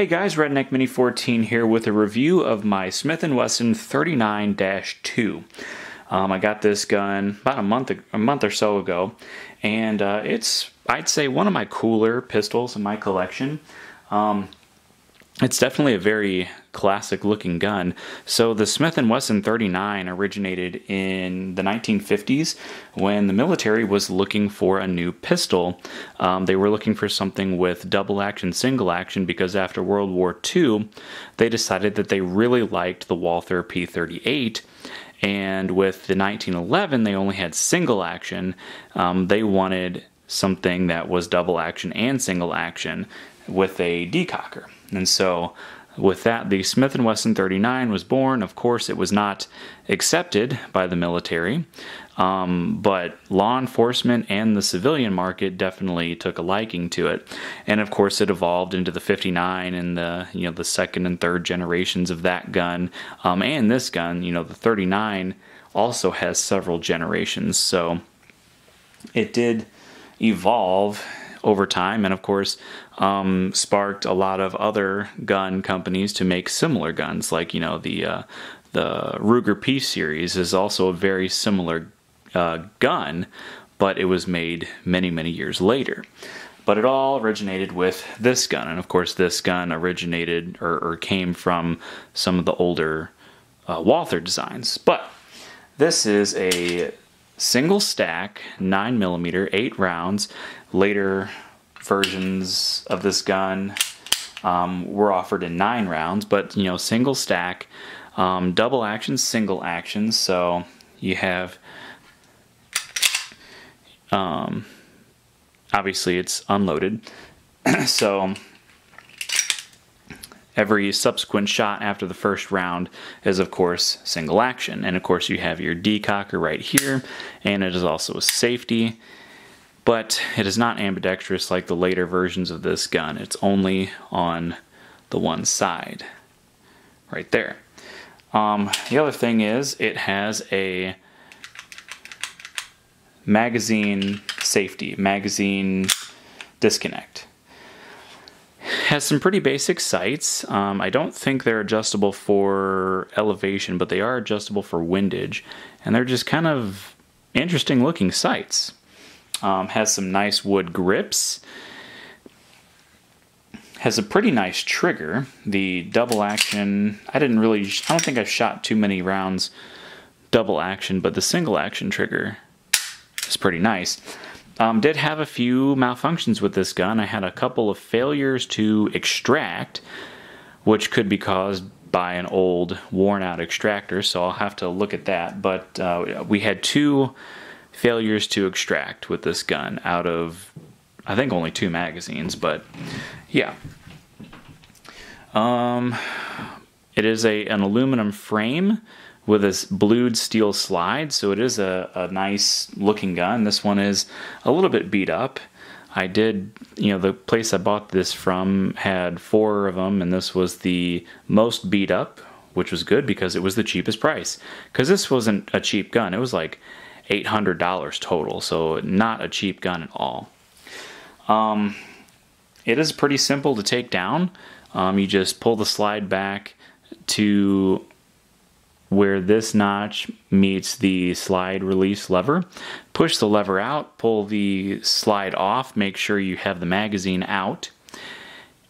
Hey guys, Redneck Mini 14 here with a review of my Smith & Wesson 39-2. Um, I got this gun about a month a month or so ago, and uh, it's I'd say one of my cooler pistols in my collection. Um, it's definitely a very classic looking gun. So the Smith & Wesson 39 originated in the 1950s when the military was looking for a new pistol. Um, they were looking for something with double action, single action because after World War II, they decided that they really liked the Walther P38 and with the 1911 they only had single action um, they wanted something that was double action and single action with a decocker and so with that, the Smith & Wesson 39 was born. Of course, it was not accepted by the military, um, but law enforcement and the civilian market definitely took a liking to it. And of course, it evolved into the 59 and the you know the second and third generations of that gun, um, and this gun. You know, the 39 also has several generations, so it did evolve over time, and of course, um, sparked a lot of other gun companies to make similar guns. Like you know the uh, the Ruger P series is also a very similar uh, gun, but it was made many many years later. But it all originated with this gun, and of course, this gun originated or, or came from some of the older uh, Walther designs. But this is a single stack, 9mm, 8 rounds. Later versions of this gun um, were offered in 9 rounds, but you know, single stack, um, double action, single action. So you have, um, obviously, it's unloaded. so Every subsequent shot after the first round is, of course, single action. And of course, you have your decocker right here, and it is also a safety. But it is not ambidextrous like the later versions of this gun. It's only on the one side, right there. Um, the other thing is, it has a magazine safety, magazine disconnect has some pretty basic sights. Um, I don't think they're adjustable for elevation, but they are adjustable for windage, and they're just kind of interesting looking sights. Um, has some nice wood grips. Has a pretty nice trigger. The double action, I didn't really, I don't think I've shot too many rounds double action, but the single action trigger is pretty nice. Um, did have a few malfunctions with this gun. I had a couple of failures to extract, which could be caused by an old worn out extractor, so I'll have to look at that. But uh, we had two failures to extract with this gun out of, I think, only two magazines, but yeah. Um, it is a an aluminum frame with this blued steel slide, so it is a, a nice looking gun. This one is a little bit beat up. I did, you know, the place I bought this from had four of them, and this was the most beat up, which was good because it was the cheapest price. Because this wasn't a cheap gun, it was like $800 total, so not a cheap gun at all. Um, it is pretty simple to take down. Um, you just pull the slide back to where this notch meets the slide release lever. Push the lever out, pull the slide off, make sure you have the magazine out,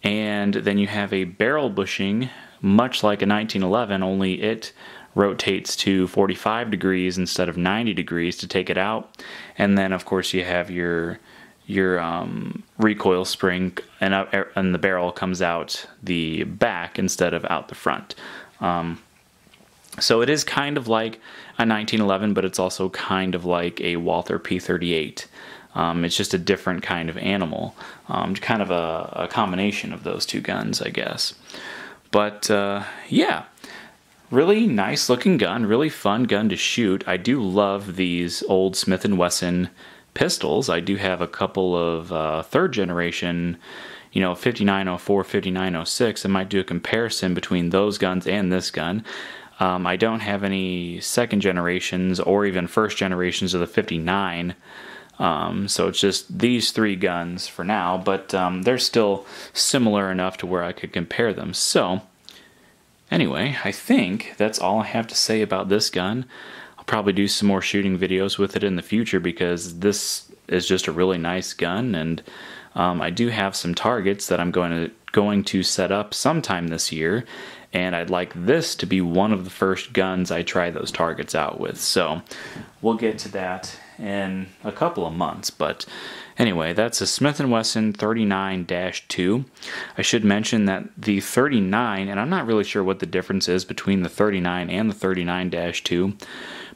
and then you have a barrel bushing, much like a 1911, only it rotates to 45 degrees instead of 90 degrees to take it out. And then, of course, you have your your um, recoil spring, and, uh, and the barrel comes out the back instead of out the front. Um, so it is kind of like a 1911, but it's also kind of like a Walther P38. Um, it's just a different kind of animal, um, kind of a, a, combination of those two guns, I guess. But uh, yeah, really nice looking gun, really fun gun to shoot. I do love these old Smith Wesson pistols. I do have a couple of uh, third generation you know 5904 5906 i might do a comparison between those guns and this gun um, I don't have any second generations or even first generations of the 59. Um, so it's just these three guns for now, but um, they're still similar enough to where I could compare them. So, anyway, I think that's all I have to say about this gun. I'll probably do some more shooting videos with it in the future because this is just a really nice gun, and um, I do have some targets that I'm going to going to set up sometime this year, and I'd like this to be one of the first guns I try those targets out with. So we'll get to that in a couple of months, but anyway, that's a Smith & Wesson 39-2. I should mention that the 39, and I'm not really sure what the difference is between the 39 and the 39-2,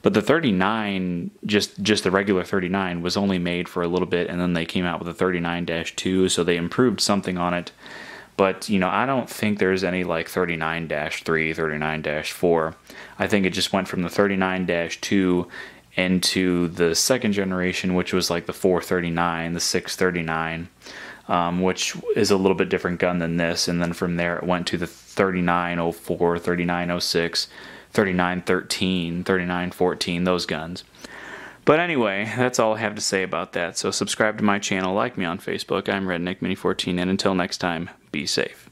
but the 39, just just the regular 39, was only made for a little bit, and then they came out with a 39-2, so they improved something on it but, you know, I don't think there's any like 39 3, 39 4. I think it just went from the 39 2 into the second generation, which was like the 439, the 639, um, which is a little bit different gun than this. And then from there, it went to the 3904, 3906, 3913, 3914, those guns. But anyway, that's all I have to say about that. So subscribe to my channel, like me on Facebook. I'm Redneck Mini 14, and until next time, be safe.